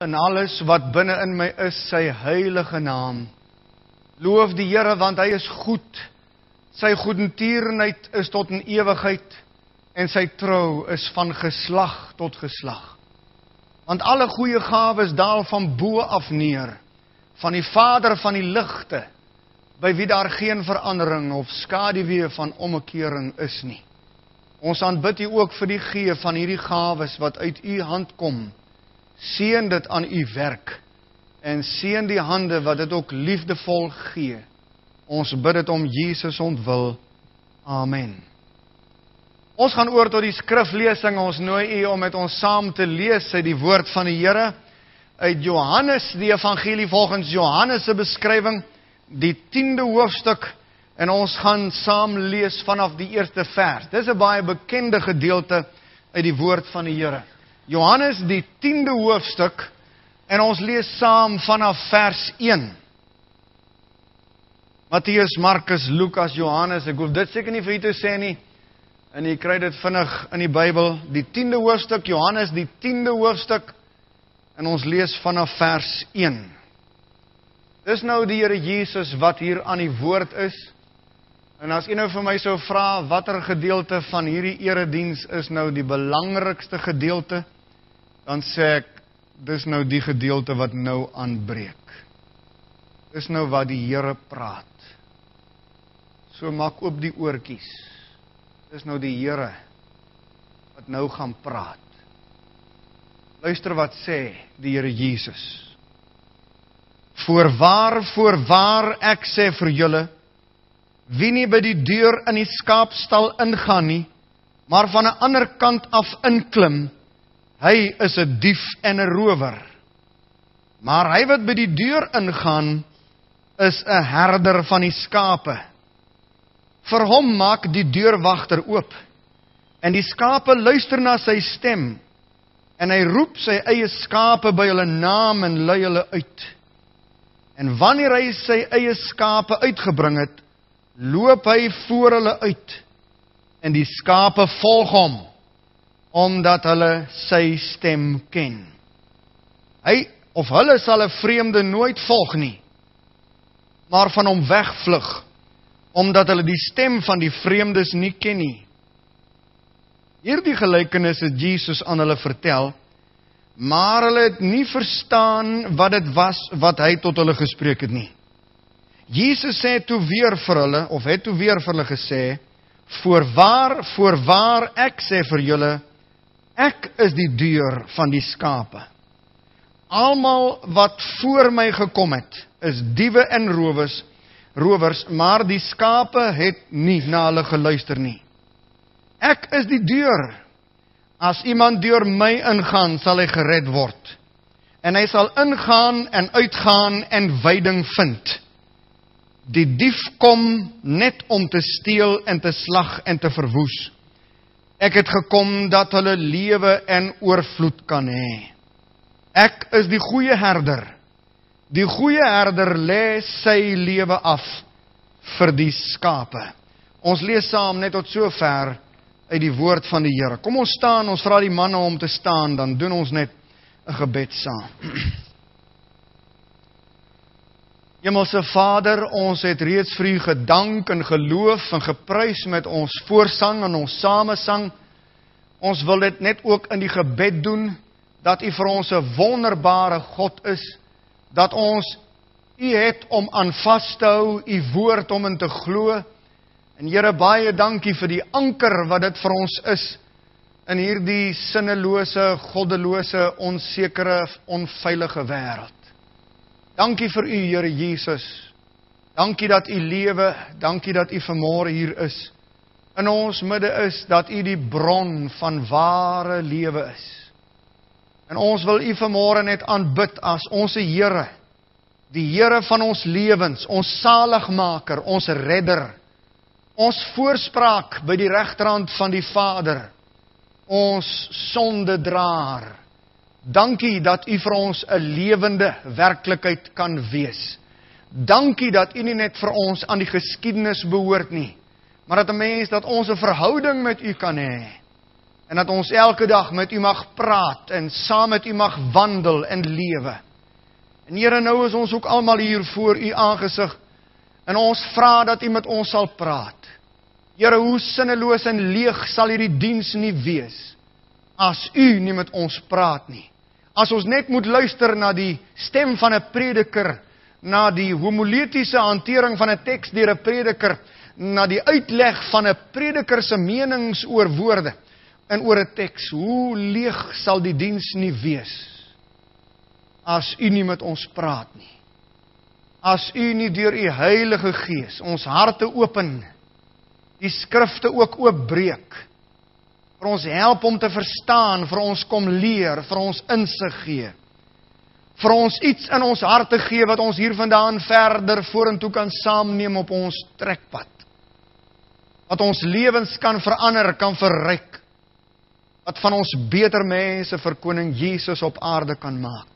in alles wat binne in my is sy heilige naam. Loof die Here want hy is goed. Sy goedertierenheid is tot in ewigheid en sy trou is van geslag tot geslag. Want alle goeie gawes daal van bo af neer van die Vader van die ligte by wie daar geen verandering of skaduwee van omkering is nie. Ons aanbid U ook vir die gee van hierdie gawes wat uit U hand kom Seën dit aan u werk en seën die hande wat dit ook liefdevol gee. Ons bid dit om Jesus ontwil. Amen. Ons gaan oor tot die skriflesing. Ons nooi u om met ons saam te lees uit die woord van die Here uit Johannes, die evangelie volgens Johannes se beskrywing, die 10de hoofstuk en ons gaan saam lees vanaf die eerste vers. Dis 'n baie bekende gedeelte uit die woord van die Here. Johannes die 10de hoofstuk en ons lees saam vanaf vers 1. Matteus, Markus, Lukas, Johannes, ek hoef dit seker nie vir u te sê nie. En jy kry dit vinnig in die Bybel, die 10de hoofstuk, Johannes die 10de hoofstuk en ons lees vanaf vers 1. Dis nou die Here Jesus wat hier aan die woord is. En as u nou vir my sou vra watter gedeelte van hierdie erediens is nou die belangrikste gedeelte? Dan sê ek dis nou die gedeelte wat nou aanbreek. Dis nou wat die Here praat. So maak oop die oortjies. Dis nou die Here wat nou gaan praat. Luister wat sê die Here Jesus. Voorwaar, voorwaar ek sê vir julle, wie nie by die deur in die skaapstal ingaan nie, maar van 'n ander kant af inklim, Hy is 'n dief en 'n rower. Maar hy wat by die deur ingaan is 'n herder van die skape. Vir hom maak die deurwagter oop. En die skape luister na sy stem. En hy roep sy eie skape by hulle naam en lei hulle uit. En wanneer hy sy eie skape uitgebring het, loop hy voor hulle uit. En die skape volg hom omdat hulle sy stem ken. Hy of hulle sal 'n vreemde nooit volg nie, maar van hom wegvlug omdat hulle die stem van die vreemdes nie ken nie. Hierdie gelykenis het Jesus aan hulle vertel, maar hulle het nie verstaan wat dit was wat hy tot hulle gespreek het nie. Jesus sê toe weer vir hulle of het toe weer vir hulle gesê: "Voorwaar, voorwaar ek sê vir julle, Ek is die deur van die skape. Almal wat voor my gekom het, is diewe en rowers, rowers, maar die skape het nie na hulle geluister nie. Ek is die deur. As iemand deur my ingaan, sal hy gered word. En hy sal ingaan en uitgaan en veiding vind. Die dief kom net om te steel en te slag en te verwoes. Ek het gekom dat hulle lewe en oorvloed kan hê. Ek is die goeie herder. Die goeie herder lê sy lewe af vir die skape. Ons lees saam net tot sover uit die woord van die Here. Kom ons staan, ons vra die manne om te staan, dan doen ons net 'n gebed saam. Hemelse Vader, ons het reeds vir U gedank en geloof en geprys met ons voorsang en ons samesang. Ons wil dit net ook in die gebed doen dat U vir ons 'n wonderbare God is, dat ons U het om aan vas te hou, U woord om in te glo. En Here, baie dankie vir die anker wat dit vir ons is in hierdie sinnelose, goddelose, onsekere, onveilige wêreld. Dankie vir u Here Jesus. Dankie dat u lewe, dankie dat u vanmôre hier is. In ons midde is dat u die bron van ware lewe is. En ons wil u vanmôre net aanbid as ons Here. Die Here van ons lewens, ons saligmaker, ons redder. Ons voorspraak by die regterhand van die Vader. Ons sondedraer. Dankie dat U vir ons 'n lewende werklikheid kan wees. Dankie dat U nie net vir ons aan die geskiedenis behoort nie, maar dat 'n mens dat ons 'n verhouding met U kan hê. En dat ons elke dag met U mag praat en saam met U mag wandel en lewe. En Here, nou is ons ook almal hier voor U aangesig en ons vra dat U met ons sal praat. Here, hoe sinneloos en leeg sal hierdie diens nie wees as U nie met ons praat nie. As ons net moet luister na die stem van 'n prediker, na die homiletiese hantering van 'n teks deur 'n prediker, na die uitleg van 'n prediker se menings oor woorde en oor 'n teks, hoe leeg sal die diens nie wees as U nie met ons praat nie. As U nie deur U Heilige Gees ons harte open die skrifte ook oopbreek. Vir ons help om te verstaan, vir ons kom leer, vir ons insig gee. Vir ons iets in ons harte gee wat ons hiervandaan verder vorentoe kan saamneem op ons trekpad. Wat ons lewens kan verander, kan verryk. Wat van ons beter mense vir koning Jesus op aarde kan maak.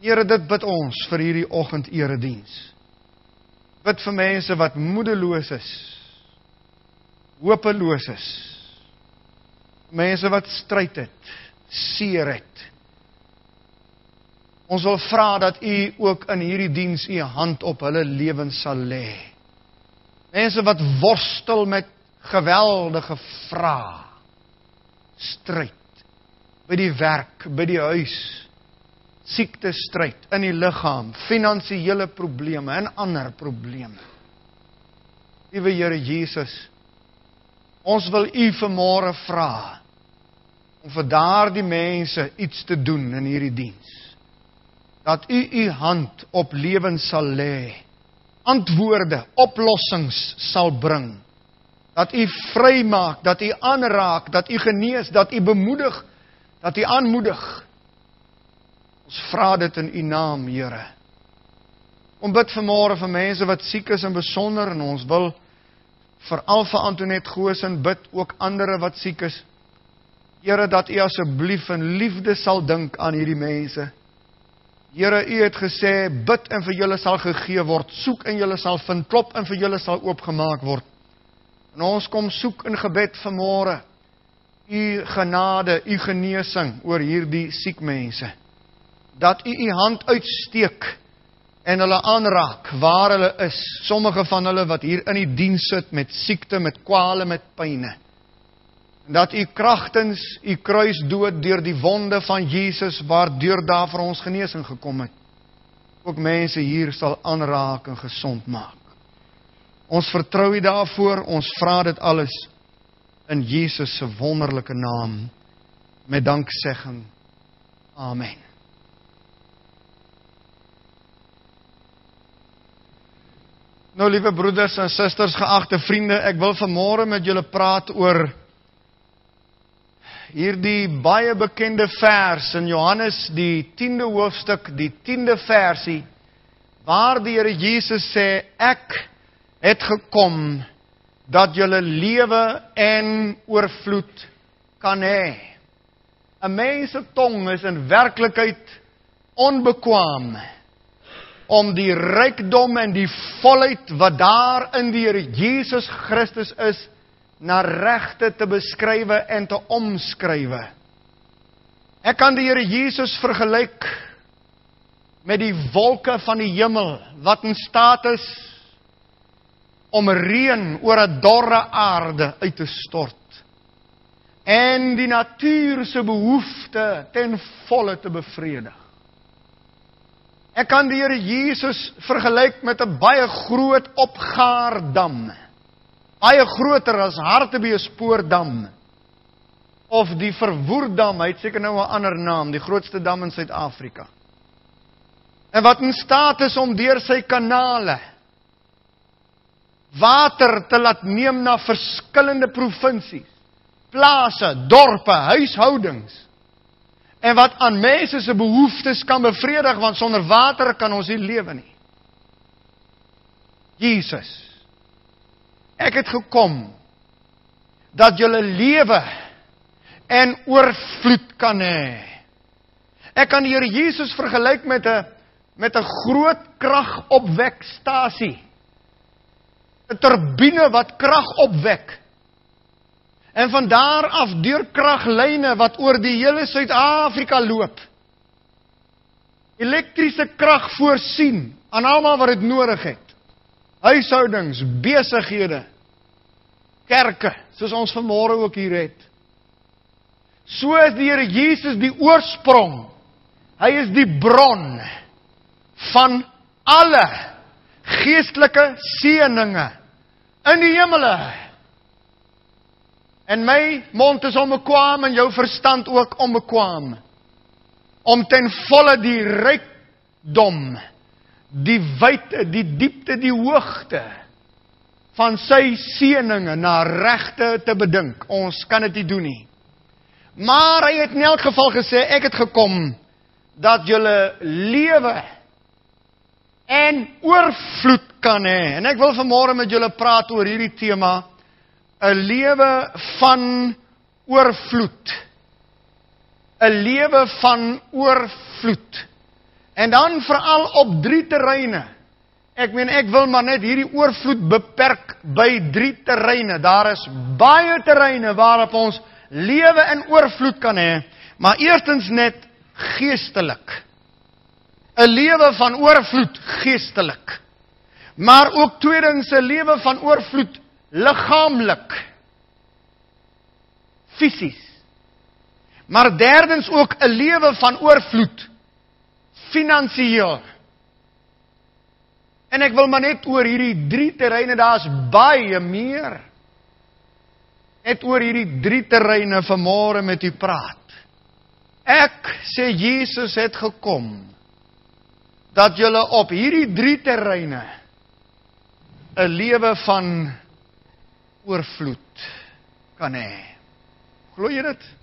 Here, dit bid ons vir hierdie oggend erediens. Bid vir mense wat moedeloos is, hopeloos is. Mense wat stryd het, seer het. Ons wil vra dat U ook in hierdie diens U hand op hulle lewens sal lê. Mense wat worstel met geweldige vrae. Stryd by die werk, by die huis. Siekte stryd in die liggaam, finansiële probleme en ander probleme. Liewe Here Jesus, Ons wil U vanmôre vra om vir daardie mense iets te doen in hierdie diens. Dat U U hand op lewens sal lê. Antwoorde, oplossings sal bring. Dat U vrymaak, dat U aanraak, dat U genees, dat U bemoedig, dat U aanmoedig. Ons vra dit in U naam, Here. Om bid vanmôre vir mense wat siek is en besonder en ons wil vir Alfa Antonet Goosen bid ook ander wat siek is. Here dat U asseblief in liefde sal dink aan hierdie mense. Here, U het gesê bid en vir julle sal gegee word, soek en julle sal vind, klop en vir julle sal oopgemaak word. En ons kom soek in gebed vanmôre U genade, U genesing oor hierdie siek mense. Dat U U hand uitsteek en hulle aanraak waar hulle is. Sommige van hulle wat hier in die diens sit met siekte, met kwale, met pyne. Dat u kragtens u kruis dood deur die wonde van Jesus waardeur daar vir ons genesing gekom het. Ook mense hier sal aanraak en gesond maak. Ons vertrou U daarvoor. Ons vra dit alles in Jesus se wonderlike naam met danksegging. Amen. Nou liewe broeders en susters, geagte vriende, ek wil vanmôre met julle praat oor hierdie baie bekende vers in Johannes die 10de hoofstuk, die 10de versie waar die Here Jesus sê ek het gekom dat julle lewe en oorvloed kan hê. 'n Mens se tong is in werklikheid onbekwaam om die rykdom en die volheid wat daar in die Here Jesus Christus is na regte te beskrywe en te omskrywe. Ek kan die Here Jesus vergelyk met die wolke van die hemel wat in staat is om reën oor 'n dorre aarde uit te stort en die natuur se behoeftes ten volle te bevredig. Ek kan die Here Jesus vergelyk met 'n baie groot opgaardam. Baie groter as Hartbeespoortdam of die Verwoerdam, hy het seker nou 'n ander naam, die grootste dam in Suid-Afrika. En wat in staat is om deur sy kanale water te laat neem na verskillende provinsies, plase, dorpe, huishoudings en wat aan mense se behoeftes kan bevredig want sonder water kan ons nie lewe nie. Jesus. Ek het gekom dat julle lewe en oorvloed kan hê. Ek kan die Here Jesus vergelyk met 'n met 'n groot kragopwekstasie. 'n Turbine wat krag opwek. En van daar af deur kraglyne wat oor die hele Suid-Afrika loop. Elektriese krag voorsien aan almal wat dit nodig het. Huishoudings, besighede, kerke, soos ons vanmôre ook hier het. So is die Here Jesus die oorsprong. Hy is die bron van alle geestelike seëninge in die hemele. En my mond is onbekwaam en jou verstand ook onbekwaam om ten volle die rykdom, die wyte, die diepte, die hoogte van sy seëninge na regte te bedink. Ons kan dit nie doen nie. Maar hy het in elk geval gesê ek het gekom dat julle lewe en oorvloed kan hê. En ek wil vanmôre met julle praat oor hierdie tema 'n lewe van oorvloed. 'n Lewe van oorvloed. En dan veral op drie terreine. Ek meen ek wil maar net hierdie oorvloed beperk by drie terreine. Daar is baie terreine waarop ons lewe in oorvloed kan hê, maar eerstens net geestelik. 'n Lewe van oorvloed geestelik. Maar ook tweedens 'n lewe van oorvloed liggaamlik. Fisies. Maar derdens ook 'n lewe van oorvloed finansiëel. En ek wil maar net oor hierdie drie terreine, daar's baie meer. Net oor hierdie drie terreine vanmôre met u praat. Ek sê Jesus het gekom dat jy op hierdie drie terreine 'n lewe van oorvloed kan hê. Glo jy dit?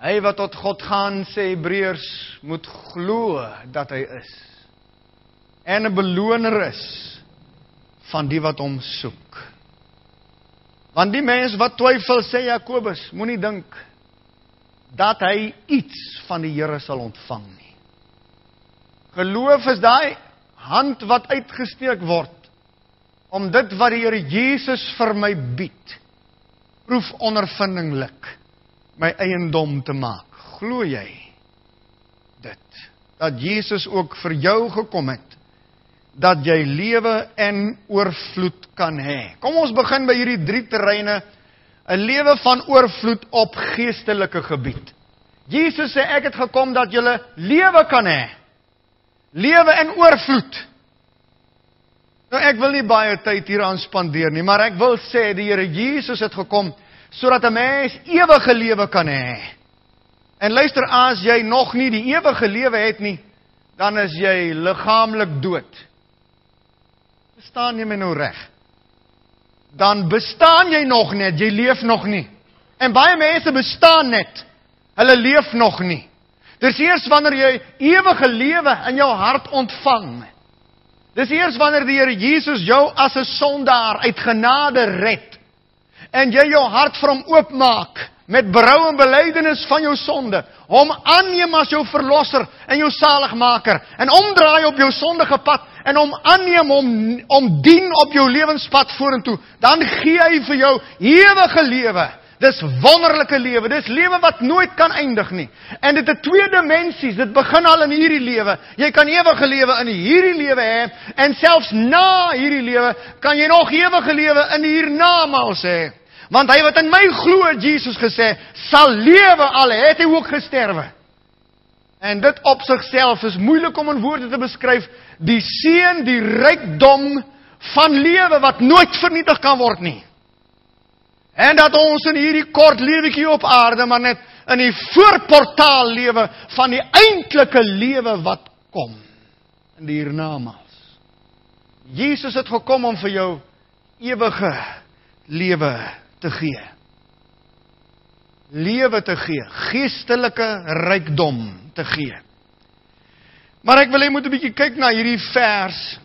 Hy wat tot God gaan sê Hebreërs moet glo dat hy is en 'n beloner is van die wat hom soek. Want die mens wat twyfel sê Jakobus, moenie dink dat hy iets van die Here sal ontvang nie. Geloof is daai hand wat uitgesteek word om dit wat die Here Jesus vir my bied proef ondervindinglik my eiendom te maak. Glo jy dit? Dat Jesus ook vir jou gekom het dat jy lewe en oorvloed kan hê. Kom ons begin by hierdie drie terreine. 'n Lewe van oorvloed op geestelike gebied. Jesus sê ek het gekom dat jy lewe kan hê. Lewe in oorvloed. Nou ek wil nie baie tyd hier aan spandeer nie, maar ek wil sê die Here Jesus het gekom sodat 'n mens ewige lewe kan hê. En luister, as jy nog nie die ewige lewe het nie, dan is jy liggaamlik dood. Verstaan jy my nou reg? Dan bestaan jy nog net, jy leef nog nie. En baie mense bestaan net. Hulle leef nog nie. Dis eers wanneer jy ewige lewe in jou hart ontvang. Dis eers wanneer die Here Jesus jou as 'n sondaar uit genade red en jy jou hart vir hom oopmaak met berou en belydenis van jou sonde, hom aanneem as jou verlosser en jou saligmaker en omdraai op jou sondige pad en hom aanneem om om dien op jou lewenspad vorentoe, dan gee hy vir jou ewige lewe. Dis wonderlike lewe. Dis lewe wat nooit kan eindig nie. En dit het twee dimensies. Dit begin al in hierdie lewe. Jy kan ewige lewe in hierdie lewe hê en selfs na hierdie lewe kan jy nog ewige lewe in hiernamaals hê. Want hy wat in my glo, Jesus gesê, sal lewe al het hy ook gesterwe. En dit op sigself is moeilik om in woorde te beskryf, die seën, die rykdom van lewe wat nooit vernietig kan word nie. En dat ons in hierdie kort lewetjie op aarde maar net in die voorportaal lewe van die eintlike lewe wat kom in die hiernamaals. Jesus het gekom om vir jou ewige lewe te gee. Lewe te gee, geestelike rykdom te gee. Maar ek wil hê moet 'n bietjie kyk na hierdie vers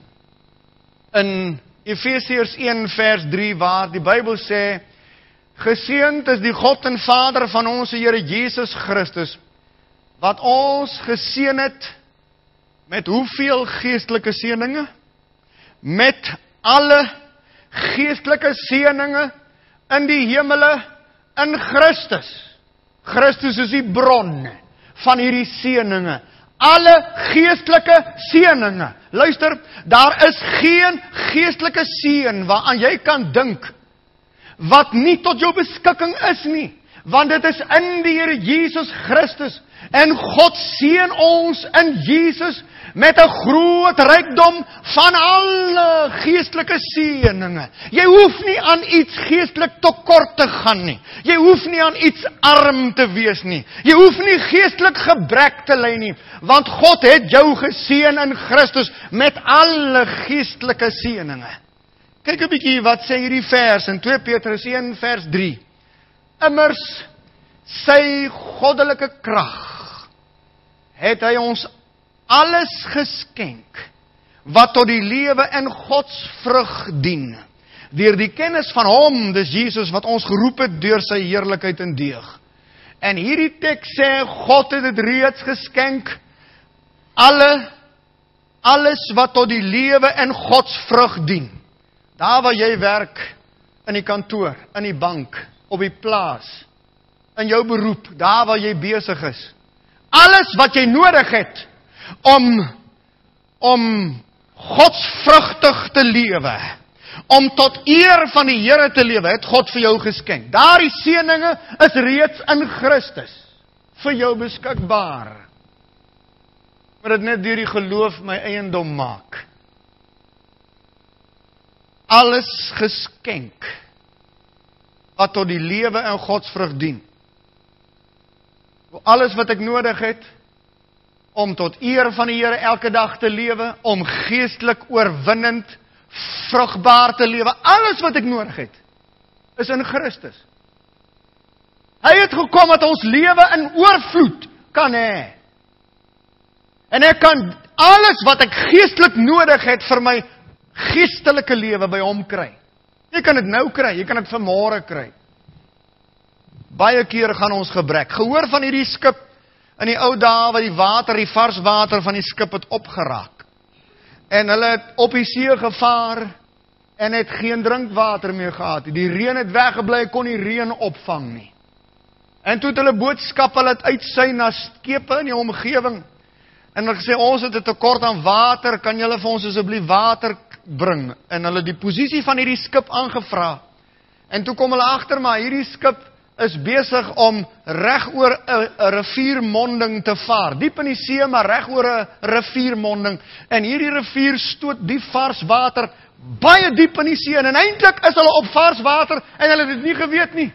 in Efesiërs 1 vers 3 waar die Bybel sê Geseënd is die God en Vader van ons Here Jesus Christus wat ons geseën het met hoeveel geestelike seënings? Met alle geestelike seënings in die hemele in Christus. Christus is die bron van hierdie seënings. Alle geestelike seënings. Luister, daar is geen geestelike seën waaraan jy kan dink wat nie tot jou beskikking is nie, want dit is in die Here Jesus Christus en God seën ons in Jesus met 'n groot rykdom van alle geestelike seënings. Jy hoef nie aan iets geestelik tekort te gaan nie. Jy hoef nie aan iets arm te wees nie. Jy hoef nie geestelik gebrek te ly nie, want God het jou geseën in Christus met alle geestelike seënings. Kyk 'n bietjie wat sê hierdie vers in 2 Petrus 1 vers 3. Immers sy goddelike krag het hy ons alles geskenk wat tot die lewe in God se vrug dien. Deur die kennis van hom dis Jesus wat ons geroep het deur sy heerlikheid en deeg en hierdie teks sê God het dit reeds geskenk. Alle alles wat tot die lewe in God se vrug dien. Daar waar jy werk in die kantoor in die bank op die plaas in jou beroep daar waar jy besig is alles wat jy nodig het om om godsvrugtig te lewe om tot eer van die Here te lewe het God vir jou geskenk. Daardie seënings is reeds in Christus vir jou beskikbaar. Maar dit net deur die geloof my eiendom maak. Alles geskenk wat tot die lewe in Godsvrug dien. Alles wat ek nodig het, om tot eer van die Here elke dag te lewe, om geestelik oorwinnend, vrugbaar te lewe. Alles wat ek nodig het is in Christus. Hy het gekom dat ons lewe in oorvloed kan hê. En ek kan alles wat ek geestelik nodig het vir my geestelike lewe by hom kry. Jy kan dit nou kry, jy kan dit vanmôre kry. Baie keer gaan ons gebrek. Gehoor van hierdie skip in die ou dae wat die water, die vars water van die skip het opgeraak. En hulle het op die see gevaar en het geen drinkwater meer gehad. Die reën het weggebly, kon nie reën opvang nie. En toe het hulle boodskappe laat uitsy na skepe in die omgewing. En hulle gesê ons het 'n tekort aan water, kan julle vir ons asseblief water bring? En hulle die posisie van hierdie skip aangevra. En toe kom hulle agter maar hierdie skip is besig om reg oor 'n riviermonding te vaar. Diep in die see, maar reg oor 'n riviermonding. En hierdie rivier stoot die vars water baie diep in die see en eintlik is hulle op vars water en hulle het dit nie geweet nie.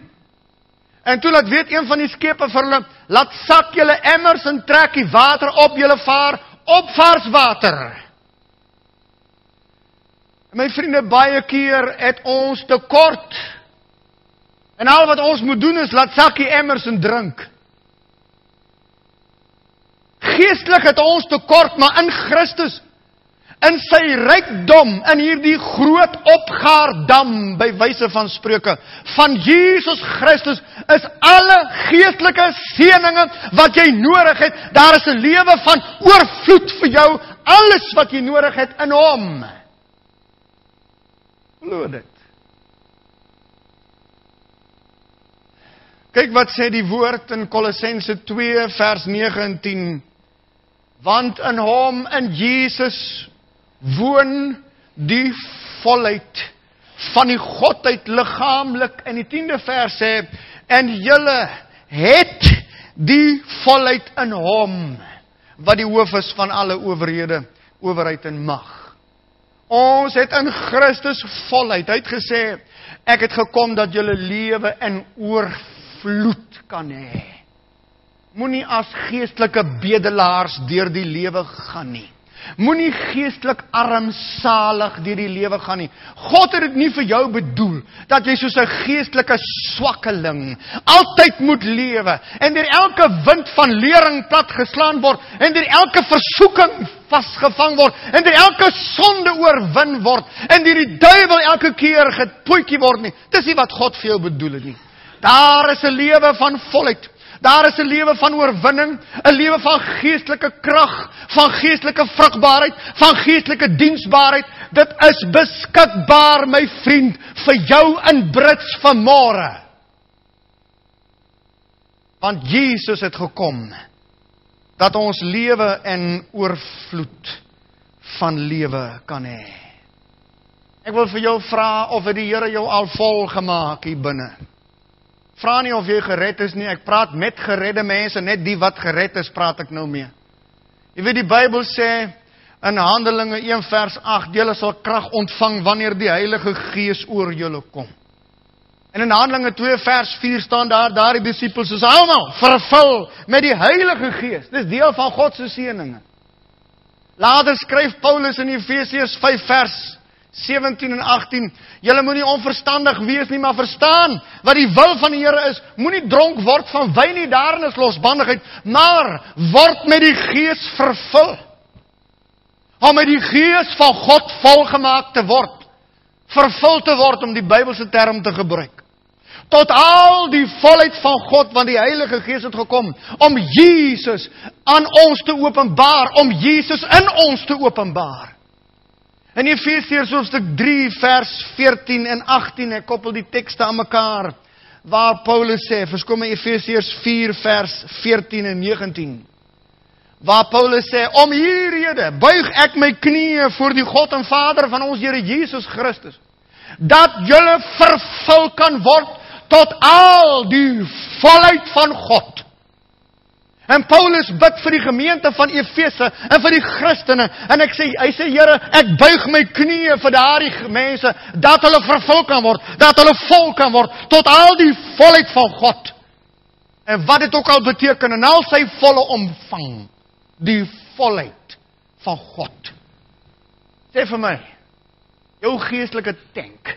En toe laat weet een van die skepe vir hulle, laat sak julle emmers en trek die water op julle vaar op vars water. My vriende, baie keer het ons tekort En al wat ons moet doen is laat sakkie emmers en drink. Geestelik het ons tekort, maar in Christus in sy rykdom in hierdie groot opgaardam by wyse van spreuke van Jesus Christus is alle geestelike seënings wat jy nodig het. Daar is 'n lewe van oorvloed vir jou, alles wat jy nodig het in hom. Glo dit. Kyk wat sê die woord in Kolossense 2 vers 9 en 10. Want in hom in Jesus woon die volheid van die godheid liggaamlik in die 10de vers sê en julle het die volheid in hom wat die hoof is van alle owerhede, owerheid en mag. Ons het in Christus volheid. Hy het gesê ek het gekom dat julle lewe in oorvloed vloed kan hê. Moenie as geestelike bedelaars deur die lewe gaan nie. Moenie geestelik armsalig deur die lewe gaan nie. God het dit nie vir jou bedoel dat jy soos 'n geestelike swakkeling altyd moet lewe en deur elke wind van lering plat geslaan word en deur elke versoeking vasgevang word en deur elke sonde oorwin word en deur die duiwel elke keer gepoetjie word nie. Dis nie wat God vir jou bedoel het nie. Daar is 'n lewe van volheid. Daar is 'n lewe van oorwinning, 'n lewe van geestelike krag, van geestelike vrugbaarheid, van geestelike diensbaarheid. Dit is beskikbaar, my vriend, vir jou in Brits vanmôre. Want Jesus het gekom dat ons lewe in oorvloed van lewe kan hê. Ek wil vir jou vra of het die Here jou al vol gemaak hier binne? Vra nie of jy gered is nie. Ek praat met geredde mense, net die wat gered is, praat ek nou mee. Jy weet die Bybel sê in Handelinge 1 vers 8, julle sal krag ontvang wanneer die Heilige Gees oor julle kom. En in Handelinge 2 vers 4 staan daar daardie disippels is almal vervul met die Heilige Gees. Dis deel van God se seëninge. Later skryf Paulus in Efesiërs 5 vers 17 en 18. Julle moenie onverstandig wees nie, maar verstaan wat die wil van die Here is. Moenie dronk word van wyn nie, daarin is losbandigheid, maar word met die Gees vervul. Om met die Gees van God volgemaak te word. Vervul te word om die Bybelse term te gebruik. Tot al die volheid van God want die Heilige Gees het gekom om Jesus aan ons te openbaar, om Jesus in ons te openbaar. In Efesiërs hoofstuk 3 vers 14 en 18 ek koppel die tekste aan mekaar waar Paulus sê, verskoon my Efesiërs 4 vers 14 en 19. Waar Paulus sê, om hierrede buig ek my knieë voor die God en Vader van ons Here Jesus Christus, dat julle vervul kan word tot al die volheid van God. En Paulus bid vir die gemeente van Efese en vir die Christene en ek sê hy sê Here, ek buig my knieë vir daardie mense dat hulle vervul kan word, dat hulle vol kan word tot al die volheid van God. En wat dit ook al beteken en al sy volle omvang, die volheid van God. Sê vir my, jou geestelike tank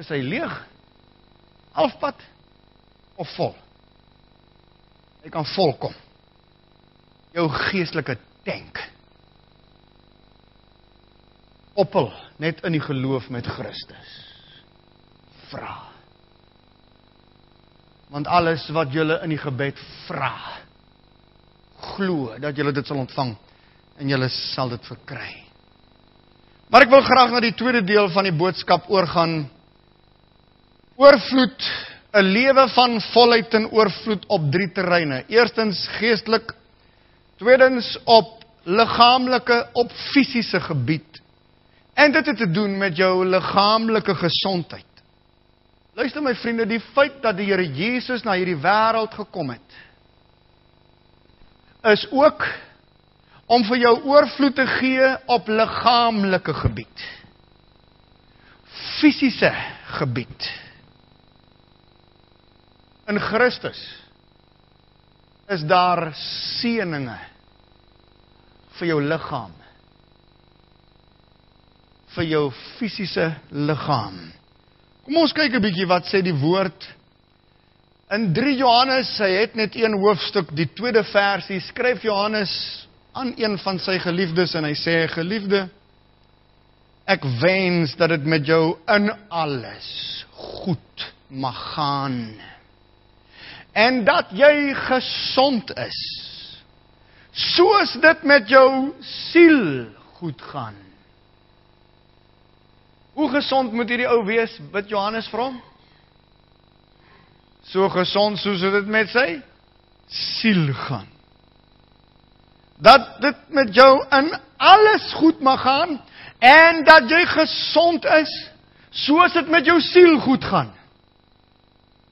is hy leeg? Halfpad of vol? Jy kan volkom. Jou geestelike tank. Oppel net in die geloof met Christus. Vra. Want alles wat jy in die gebed vra, glo dat jy dit sal ontvang en jy sal dit verkry. Maar ek wil graag na die tweede deel van die boodskap oorgaan. Oorvloed 'n lewe van volheid en oorvloed op drie terreine. Eerstens geestelik, tweedens op liggaamlike, op fisiese gebied. En dit het te doen met jou liggaamlike gesondheid. Luister my vriende, die feit dat die Here Jesus na hierdie wêreld gekom het is ook om vir jou oorvloed te gee op liggaamlike gebied. Fisiese gebied in Christus is daar seëninge vir jou liggaam vir jou fisiese liggaam. Kom ons kyk 'n bietjie wat sê die woord in 3 Johannes, hy het net een hoofstuk, die tweede versie skryf Johannes aan een van sy geliefdes en hy sê geliefde ek wens dat dit met jou in alles goed mag gaan en dat jy gesond is. Soos dit met jou siel goed gaan. Hoe gesond moet hierdie ou wees? Bid Johannes hom. So gesond soos dit met sy siel gaan. Dat dit met jou in alles goed mag gaan en dat jy gesond is soos dit met jou siel goed gaan.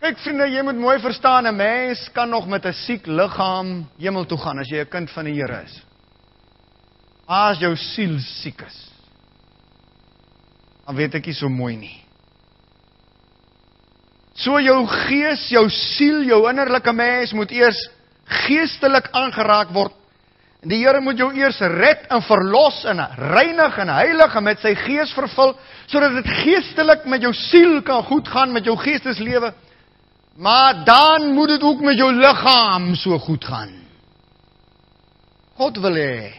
Kyk vriende, jy moet mooi verstaan, 'n mens kan nog met 'n siek liggaam hemel toe gaan as jy 'n kind van die Here is. As jou siel siek is, dan weet ek nie so mooi nie. So jou gees, jou siel, jou innerlike mens moet eers geestelik aangeraak word. En die Here moet jou eers red en verlos en reinig en heilig en met sy gees vervul sodat dit geestelik met jou siel kan goed gaan met jou geesteslewe. Maar dan moet dit ook met jou liggaam so goed gaan. God wil hê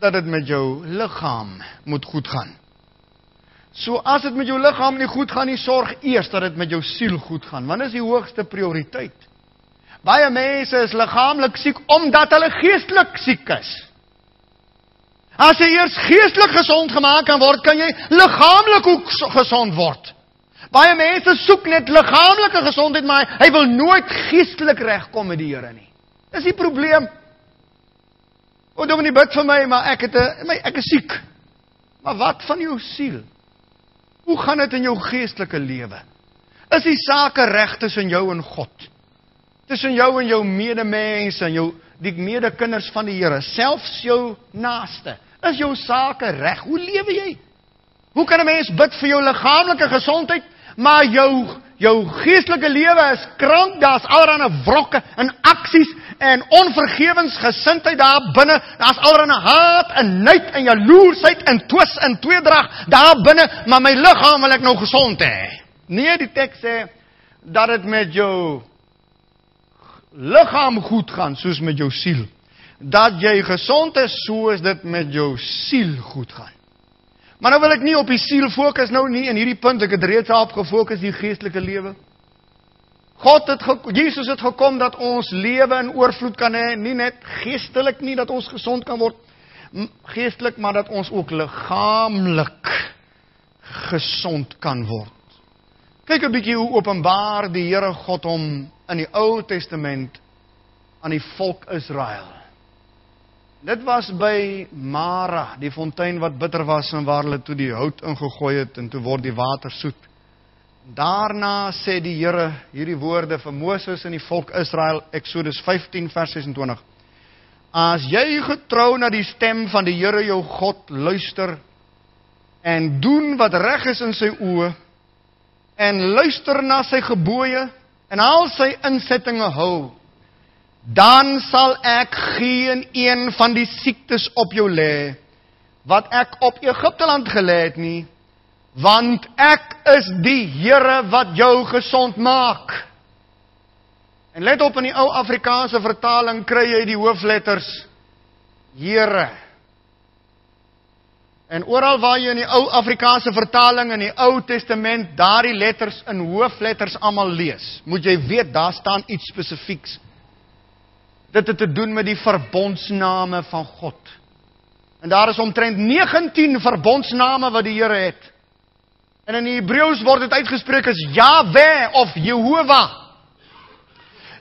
dat dit met jou liggaam moet goed gaan. So as dit met jou liggaam nie goed gaan nie, sorg eers dat dit met jou siel goed gaan, want dit is die hoogste prioriteit. Baie mense is liggaamlik siek omdat hulle geestelik siek is. As jy eers geestelik gesond gemaak kan word, kan jy liggaamlik ook gesond word. Baie mense soek net liggaamlike gesondheid, maar hy wil nooit geestelik regkom met die Here nie. Dis die probleem. O, dominee bid vir my, maar ek het 'n my ek is siek. Maar wat van jou siel? Hoe gaan dit in jou geestelike lewe? Is die sake reg tussen jou en God? Tussen jou en jou medemens en jou die medekinders van die Here, selfs jou naaste. Is jou sake reg? Hoe lewe jy? Hoe kan 'n mens bid vir jou liggaamlike gesondheid, maar jou jou geestelike lewe is krank, daar's allerlei wrokke en aksies en onvergewensgesindheid daar binne. Daar's allerlei haat en nait en jaloersheid en twis en tweedrag daar binne, maar my liggaam wil ek nou gesond hê. Nee, die teks sê dat dit met jou liggaam goed gaan soos met jou siel. Dat jy gesond is soos dit met jou siel goed gaan. Maar nou wil ek nie op die siel fokus nou nie in hierdie punt ek het reeds op gefokus die geestelike lewe. God het Jesus het gekom dat ons lewe in oorvloed kan hê, nie net geestelik nie dat ons gesond kan word geestelik, maar dat ons ook liggaamlik gesond kan word. Kyk 'n bietjie hoe openbaar die Here God hom in die Ou Testament aan die volk Israel. Dit was by Mara, die fontein wat bitter was en waar hulle toe die hout ingegooi het en toe word die water soet. Daarna sê die Here hierdie woorde vir Moses en die volk Israel, Eksodus 15 vers 26. As jy getrou na die stem van die Here jou God luister en doen wat reg is in sy oë en luister na sy gebooie en al sy insettinge hou, dan sal ek geen een van die siektes op jou lê wat ek op Egipte land gelê het nie want ek is die Here wat jou gesond maak. En let op in die ou Afrikaanse vertaling kry jy die hoofletters Here. En oral waar jy in die ou Afrikaanse vertaling in die Ou Testament daardie letters in hoofletters almal lees moet jy weet daar staan iets spesifieks Dit het te doen met die verbondsname van God. En daar is omtrent 19 verbondsname wat die Here het. En in die Hebreëus word dit uitgespreek as Jahwe of Jehovah.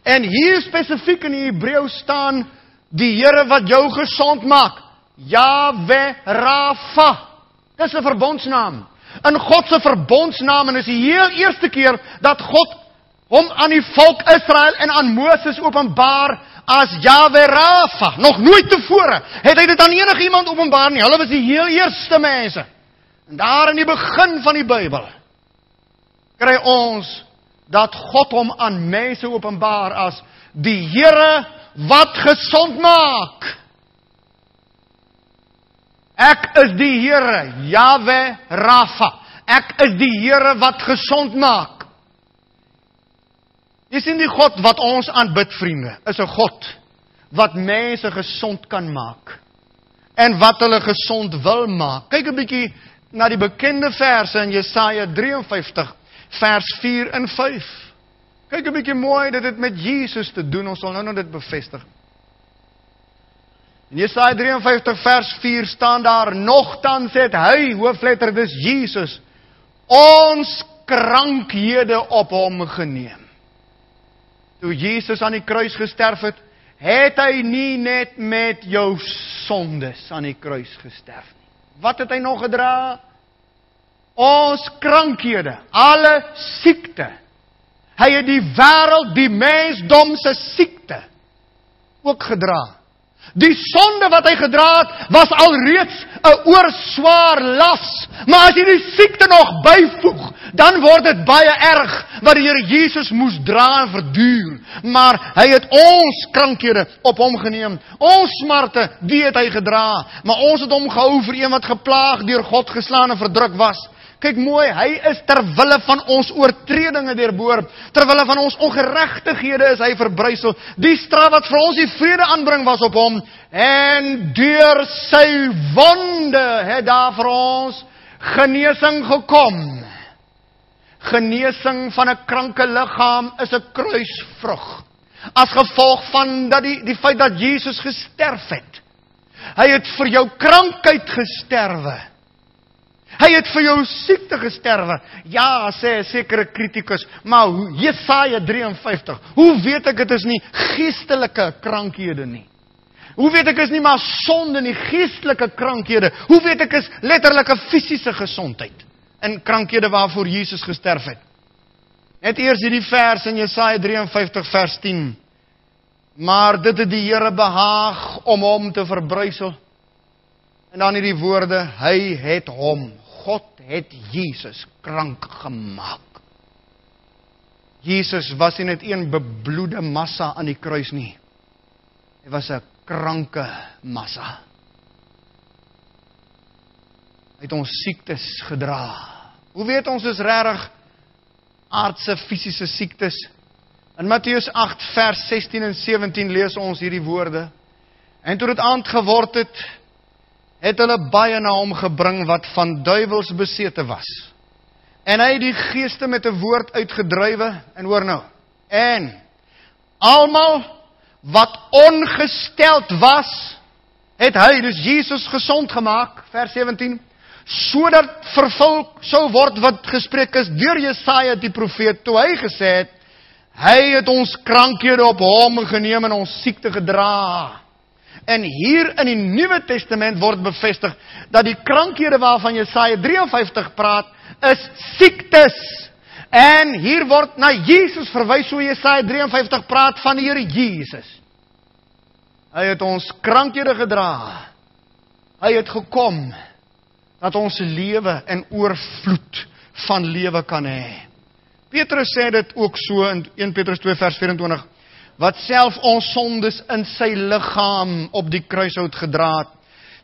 En hier spesifiek in die Hebreëus staan die Here wat jou gesond maak. Jahwe Rafa. Dis 'n verbondsnaam. In God se verbondsnaam en is die heel eerste keer dat God hom aan die volk Israel en aan Moses openbaar as Yahweh Rafa. Nog nooit tevore het hy dit aan enigiemand openbaar nie. Hulle was die heel eerste mense. En daar in die begin van die Bybel kry ons dat God hom aan mense openbaar as die Here wat gesond maak. Ek is die Here, Yahweh Rafa. Ek is die Here wat gesond maak. Jy sien die God wat ons aanbid, vriende, is 'n God wat mense gesond kan maak en wat hulle gesond wil maak. Kyk 'n bietjie na die bekende verse in Jesaja 53 vers 4 en 5. Kyk 'n bietjie mooi dat dit met Jesus te doen. Ons sal nou nog dit bevestig. In Jesaja 53 vers 4 staan daar: "Nogtans het hy, hoofletter dis Jesus, ons krankhede op hom geneem." Toe Jesus aan die kruis gesterf het, het hy nie net met jou sondes aan die kruis gesterf nie. Wat het hy nog gedra? Ons krankhede, alle siekte. Hy het die wêreld, die mensdom se siekte ook gedra. Die sonde wat hy gedra het, was alreeds 'n oorswaar las, maar as jy die siekte nog byvoeg, dan word dit baie erg wat die Here Jesus moes dra en verduur. Maar hy het ons krankhede op hom geneem. Ons smarte, die het hy gedra, maar ons het hom gehou vir een wat geplaag deur God geslaan en verdruk was. Kyk mooi, hy is ter wille van ons oortredinge deurboor, ter wille van ons ongeregtighede is hy verbrysel. Die straf wat vir ons die vrede aanbring was op hom en deur sy wonde het daar vir ons genesing gekom. Genesing van 'n kranke liggaam is 'n kruisvrug. As gevolg van dat die die feit dat Jesus gesterf het. Hy het vir jou krankheid gesterwe. Hy het vir jou siekte gesterwe. Ja, sê 'n sekere kritikus, maar Jesaja 53. Hoe weet ek dit is nie geestelike krankhede nie? Hoe weet ek is nie maar sonde nie, geestelike krankhede? Hoe weet ek is letterlike fisiese gesondheid in krankhede waarvoor Jesus gesterf het? Net eers hierdie vers in Jesaja 53 vers 10. Maar dit het die Here behaag om hom te verbrysel. En dan hierdie woorde, hy het hom God het Jesus krank gemaak. Jesus was nie net een bebloede massa aan die kruis nie. Hy was 'n kranke massa. Hy het ons siektes gedra. Hoe weet ons is regtig aardse fisiese siektes? In Matteus 8 vers 16 en 17 lees ons hierdie woorde. En toe dit aand geword het, het hulle baie na hom gebring wat van duiwels besete was. En hy het die geeste met 'n woord uitgedrywe en hoor nou. En almal wat ongesteld was, het hy dus Jesus gesond gemaak, vers 17, sodat vervul sou word wat gespreek is deur Jesaja die profeet toe hy gesê het hy het ons krankhede op hom geneem en ons siekte gedra. En hier in die Nuwe Testament word bevestig dat die krankhede waarvan Jesaja 53 praat, is siektes. En hier word na Jesus verwys so Jesaja 53 praat van die Here Jesus. Hy het ons krankhede gedra. Hy het gekom dat ons lewe in oorvloed van lewe kan hê. Petrus sê dit ook so in 1 Petrus 2 vers 24 wat self ons sondes in sy liggaam op die kruishout gedra het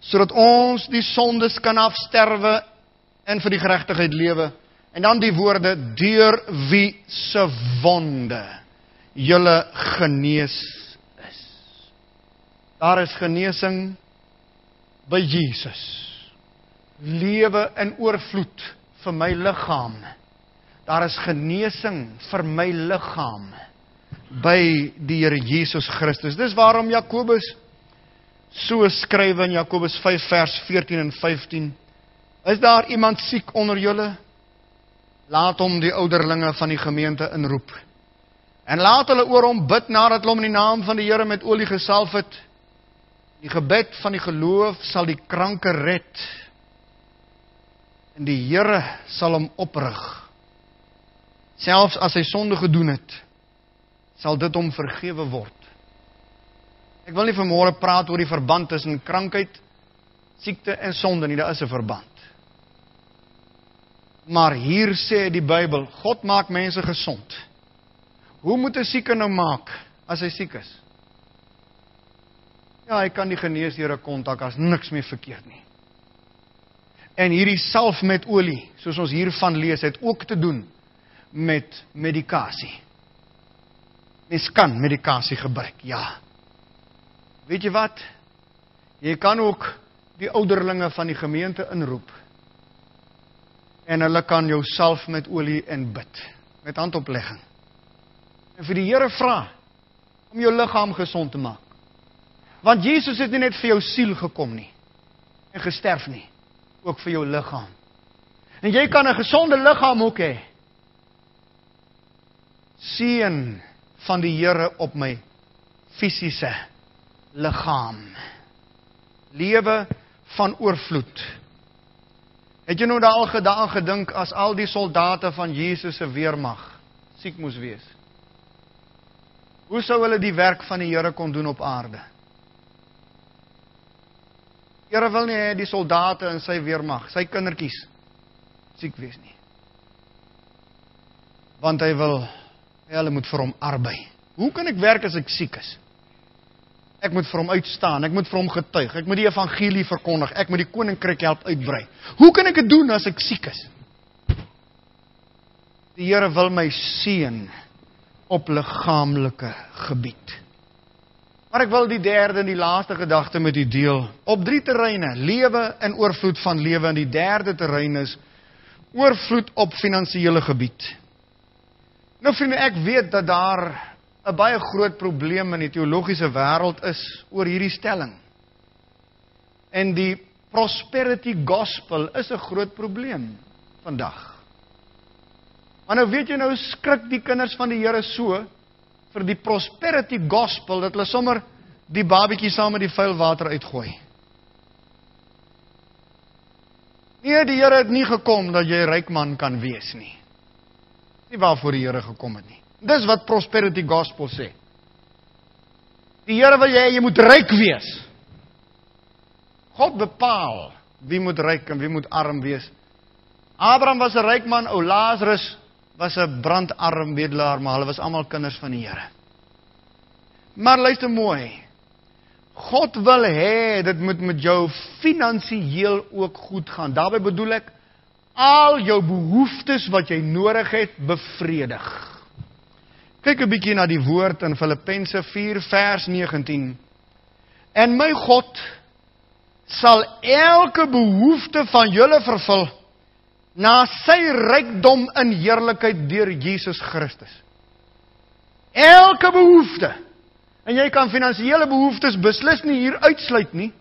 sodat ons die sondes kan afsterwe en vir die geregtigheid lewe. En dan die woorde deur wie se wonde julle genees is. Daar is genesing by Jesus. Lewe in oorvloed vir my liggaam. Daar is genesing vir my liggaam by die Here Jesus Christus. Dis waarom Jakobus so skryf in Jakobus 5 vers 14 en 15. Is daar iemand siek onder julle? Laat hom die ouderlinge van die gemeente inroep. En laat hulle oor hom bid nadat hulle hom in die naam van die Here met olie gesalf het. Die gebed van die geloof sal die kranke red. En die Here sal hom oprig. Selfs as hy sonde gedoen het sal dit hom vergewe word. Ek wil nie vanmôre praat oor die verband tussen krankheid, siekte en sonde nie, daar is 'n verband. Maar hier sê die Bybel, God maak mense gesond. Hoe moet 'n sieke nou maak as hy siek is? Ja, hy kan die geneesheere kontak as niks meer verkeerd nie. En hierdie salf met olie, soos ons hiervan lees, het ook te doen met medikasie. Mens kan medikasie gebruik. Ja. Weet jy wat? Jy kan ook die ouderlinge van die gemeente inroep. En hulle kan jou salf met olie en bid met handoplegging. En vir die Here vra om jou liggaam gesond te maak. Want Jesus het nie net vir jou siel gekom nie en gesterf nie, ook vir jou liggaam. En jy kan 'n gesonde liggaam ook hê. Seën van die Here op my fisiese liggaam. Lewe van oorvloed. Het jy nou daal gedaan gedink as al die soldate van Jesus se weermag siek moes wees? Hoe sou hulle die werk van die Here kon doen op aarde? Here wil nie hê die soldate in sy weermag, sy kindertjies siek wees nie. Want hy wil Ja, hulle moet vir hom arbei. Hoe kan ek werk as ek siek is? Ek moet vir hom uitstaan, ek moet vir hom getuig, ek moet die evangelie verkondig, ek moet die koninkryk help uitbrei. Hoe kan ek dit doen as ek siek is? Die Here wil my seën op liggaamlike gebied. Maar ek wil die derde en die laaste gedagte met u deel. Op drie terreine: lewe en oorvloed van lewe en die derde terrein is oorvloed op finansiële gebied. Nou vriende, ek weet dat daar 'n baie groot probleem in die teologiese wêreld is oor hierdie stelling. En die prosperity gospel is 'n groot probleem vandag. Maar nou weet jy nou skrik die kinders van die Here so vir die prosperity gospel dat hulle sommer die babatjie saam met die vuil water uitgooi. Nee, die Here het nie gekom dat jy ryk man kan wees nie. Nie waarvoor die Here gekom het nie. Dis wat prosperity gospel sê. Die Here wil jy jy moet ryk wees. God bepaal wie moet ryk en wie moet arm wees. Abraham was 'n ryk man, ou Lazarus was 'n brandarm bedelaar, maar hulle was almal kinders van die Here. Maar luister mooi. God wil hê dit moet met jou finansiëel ook goed gaan. Daarby bedoel ek al jou behoeftes wat jy nodig het bevredig. Kyk 'n bietjie na die woord in Filippense 4 vers 19. En my God sal elke behoefte van julle vervul na sy rykdom in heerlikheid deur Jesus Christus. Elke behoefte En jy kan finansiële behoeftes beslis nie hier uitsluit nie.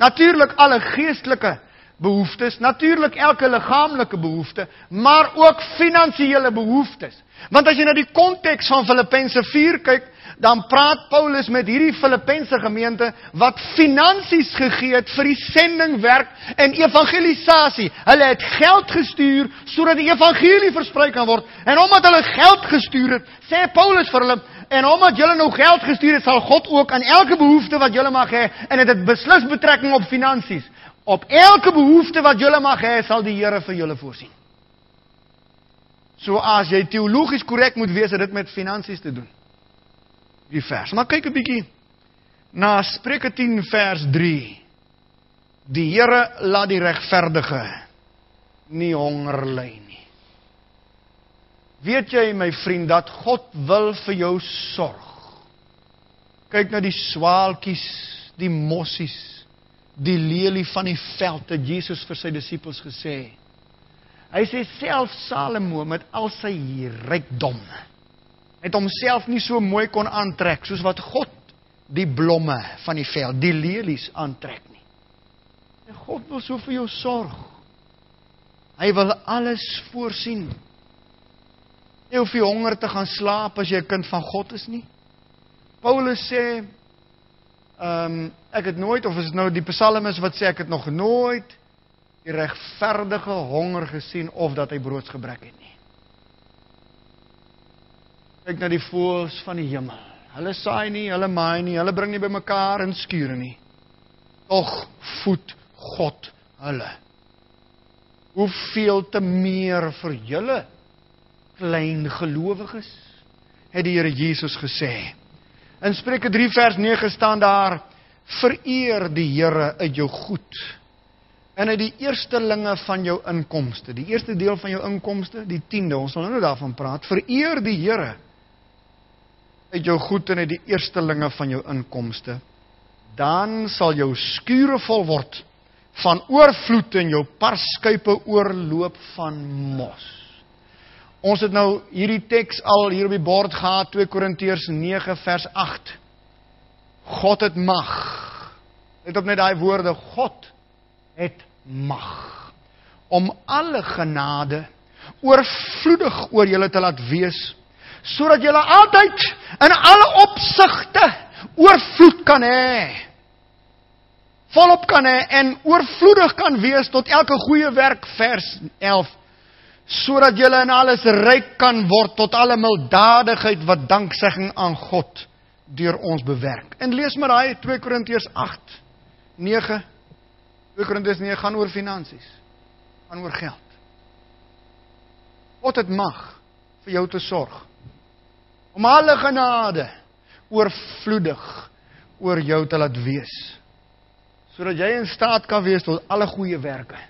Natuurlik alle geestelike behoeftes, natuurlik elke liggaamlike behoefte, maar ook finansiële behoeftes. Want as jy na die konteks van Filippense 4 kyk, dan praat Paulus met hierdie Filippense gemeente wat finansies gegee het vir die sendingwerk en evangelisasie. Hulle het geld gestuur sodat die evangelie versprei kan word. En omdat hulle geld gestuur het, sê Paulus vir hulle, En omdat julle nou geld gestuur het, sal God ook aan elke behoefte wat julle mag hê en dit het beslis betrekking op finansies. Op elke behoefte wat julle mag hê, sal die Here vir julle voorsien. So as jy teologies korrek moet wees, het dit met finansies te doen. Die vers. Maar kyk 'n bietjie na Spreuke 10 vers 3. Die Here laat die regverdige nie honger ly nie. Weet jy my vriend dat God wil vir jou sorg? Kyk na die swaalkies, die mossies, die lelie van die veld het Jesus vir sy disippels gesê. Hy sê self Salomo met al sy rykdom het homself nie so mooi kon aantrek soos wat God die blomme van die veld, die lelies aantrek nie. En God wil so vir jou sorg. Hy wil alles voorsien. Jy hoef nie honger te gaan slaap as jy 'n kind van God is nie. Paulus sê ehm um, ek het nooit of is dit nou die psalmis wat sê ek het nog nooit die regverdige honger gesien of dat hy broodsgebrek het nie. Kyk na die voëls van die hemel. Hulle saai nie, hulle maai nie, hulle bring nie bymekaar in skure nie. Tog voed God hulle. Hoeveel te meer vir julle klein gelowiges, het die Here Jesus gesê. In Spreuke 3 vers 9 staan daar: Vereer die Here uit jou goed en uit die eerstelinge van jou inkomste. Die eerste deel van jou inkomste, die 10de, ons sal nou daarvan praat. Vereer die Here uit jou goed en uit die eerstelinge van jou inkomste. Dan sal jou skure vol word van oorvloed en jou parskuipe oorloop van mos. Ons het nou hierdie teks al hier op die bord gehad 2 Korintiërs 9 vers 8. God het mag. Let op net daai woorde God het mag om alle genade oorvloedig oor julle te laat wees sodat julle altyd in alle opsigte oorvloed kan hê. Volop kan hê en oorvloedig kan wees tot elke goeie werk vers 11 sodat julle in alles ryk kan word tot alle mildadigheid wat danksegging aan God deur ons bewerk. En lees maar daai 2 Korintiërs 8 9 2 Korintiërs 9 gaan oor finansies. Gaan oor geld. God het mag vir jou te sorg. Om alle genade oorvloedig oor jou te laat wees. Sodat jy in staat kan wees tot alle goeie werke